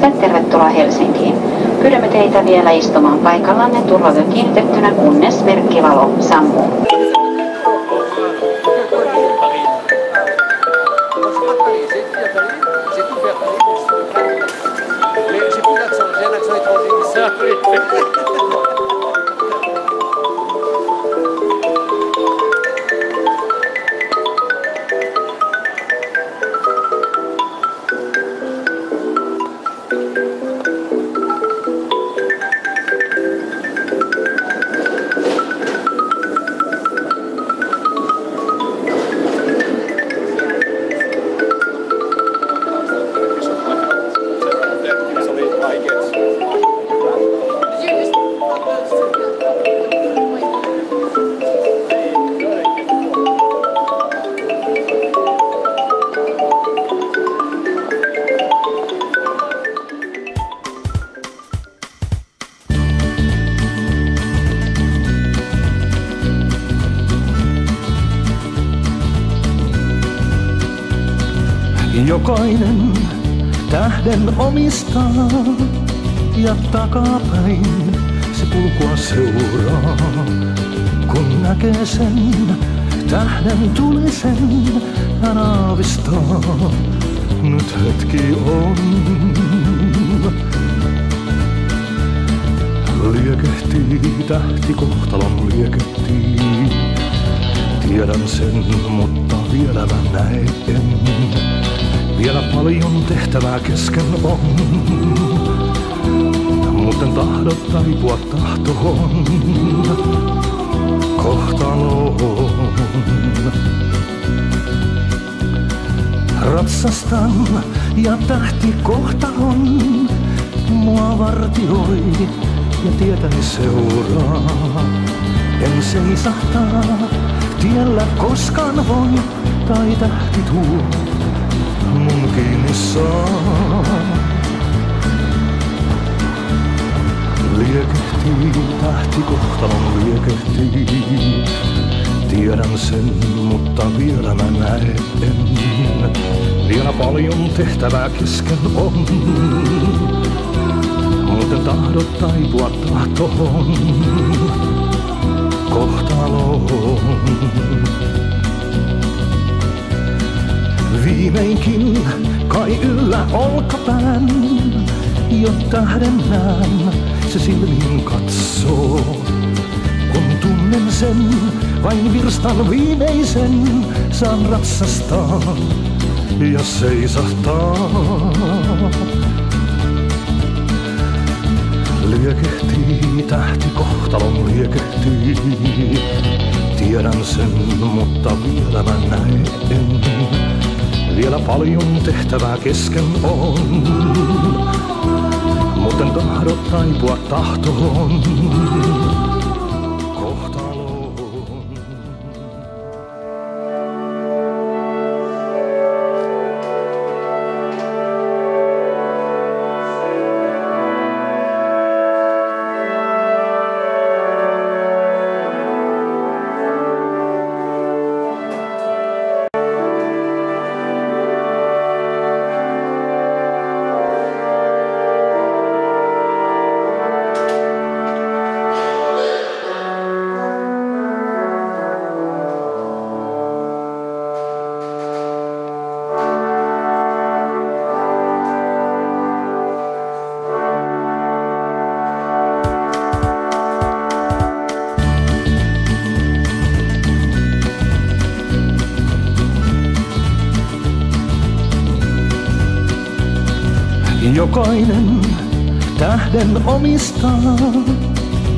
Matkustajat, tervetuloa Helsinkiin. Pyydämme teitä vielä istumaan paikallanne turvavyö kiinnitettynä, kunnes merkkivalo sammuu. Jokainen tähden omistaa ja takapäin se kulkua seuraa. Kun näkee sen tähden tulisen, hän aavistaa, nyt hetki on. Liekehtii tähti kohtalon liekehtii. Tiedän sen, mutta vielä mä näen. Vielä paljon tehtävää kesken on. Muuten tahdot taipua tahtoon. Kohtaloon. Ratsastan ja tähti kohta on. Mua vartioi ja tietäni seuraa. En seisahtaa tiellä koskaan voi tai tähti tuo mun kiinni saa. Liekehtii tähti kohtalon liekehtii. Tiedän sen, mutta vielä mä näen. Vielä paljon tehtävää kesken on. Muuten tahdot taipua tahtoon kohtaloon. Viimeinkin kai yllä olkapään, jo tähden näen, se silmiin katsoo. Kun tunnen sen, vain virstan viimeisen, saan ratsastaa ja seisahtaa. Liekehtii tähti kohtalon liekehtii. Tiedän sen, mutta vielä mä näen. Vielä paljon tehtävää kesken on. Muuten tahdot taipua tahtoon. Jokainen tähden omistaa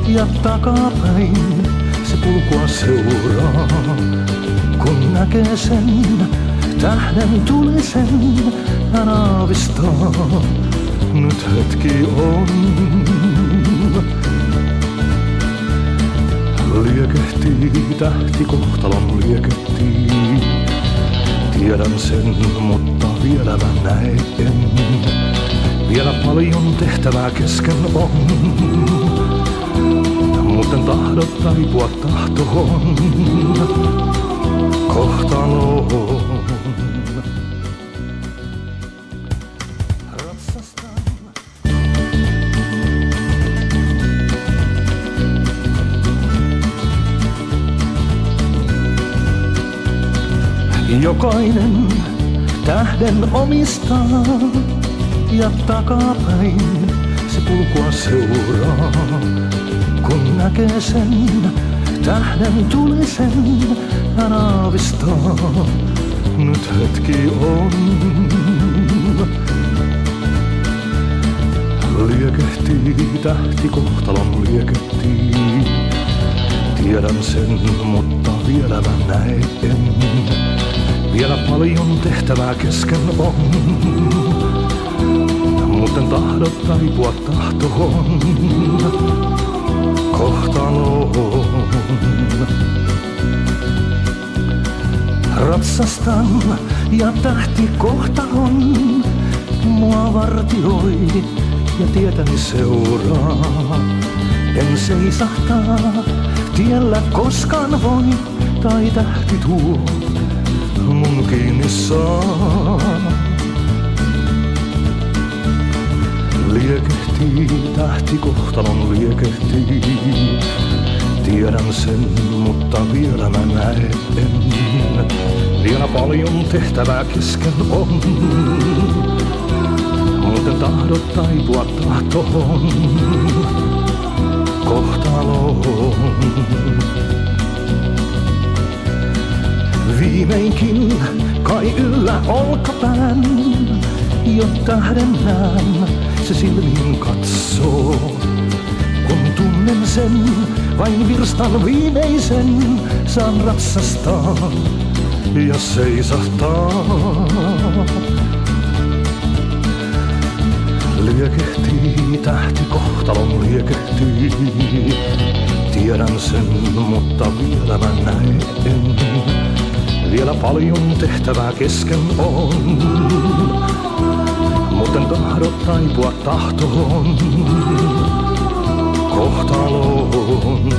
ja takapäin se kulkua seuraa. Kun näkee sen tähden tulisen, hän aavistaa, nyt hetki on. Liekehtii tähti kohtalon liekehtii. Tiedän sen, mutta vielä mä näen. Vielä paljon tehtävää kesken on, muuten tahdot taipua tahtoon, kohtaloon. Jokainen tähden omistaa ja takapäin se kulkua seuraa. Kun näkee sen tähden tulisen, hän aavistaa, nyt hetki on. Liekehtii tähti kohtalon liekehtii. Tiedän sen, mutta vielä mä näen. Vielä paljon tehtävää kesken on. Muuten tahdot taipua tahtoon kohtaloon. Ratsastan ja tähti kohtalon mua vartioi ja tietäni seuraa. En seisahtaa tiellä koskaan voi tai tähti tuo mun kiinni saa. Liekehtii, tähti kohtalon liekehtii. Tiedän sen, mutta vielä mä näen. Vielä paljon tehtävää kesken on. Muuten tahdot taipua tahtoon kohtaloon. Viimeinkin kai yllä olkapään, jo tähden näen, se silmiin katsoo. Kun tunnen sen, vain virstan viimeisen, saan ratsastaa ja seisahtaa. Liekehtii, tähti kohtalon liekehtii. Tiedän sen, mutta vielä mä näen. Vielä paljon tehtävää kesken on. Muuten tahdot taipua tahtoon kohtaloon.